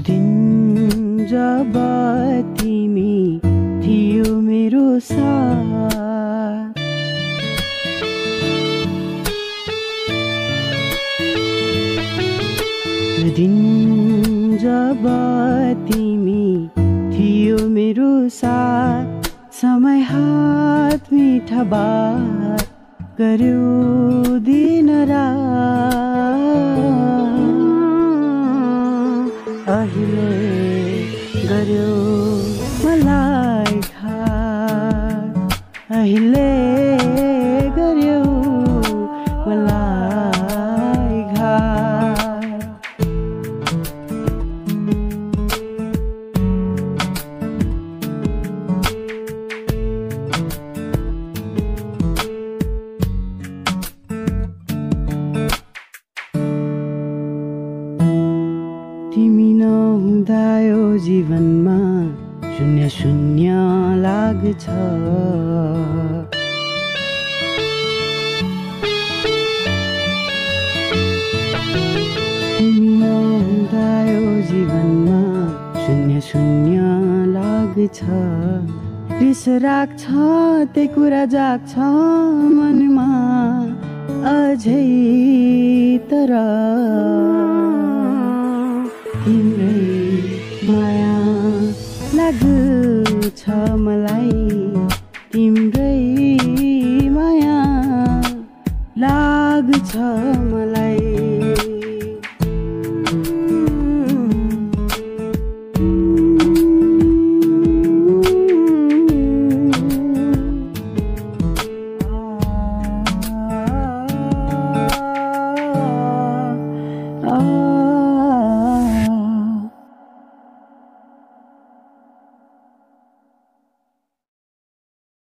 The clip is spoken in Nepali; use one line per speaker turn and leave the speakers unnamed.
जब तिमी थियो मेरो साथ। दिन जब तिमी थियो मेरो साथ समय हात मिठा बात गर्यो दिन अहिले गर्यो मलाई घात अहिले गर्यो मलाई घात तिमी नहुँदा यो जीवनमा शून्य शून्य लाग्छ। यो जीवनमा शून्य शून्य लाग्छ। रिस राख्छ त्यही कुरा जाग्छ मनमा अझै तर। लाग्छ मलाई तिम्रै माया लाग्छ मलाई आ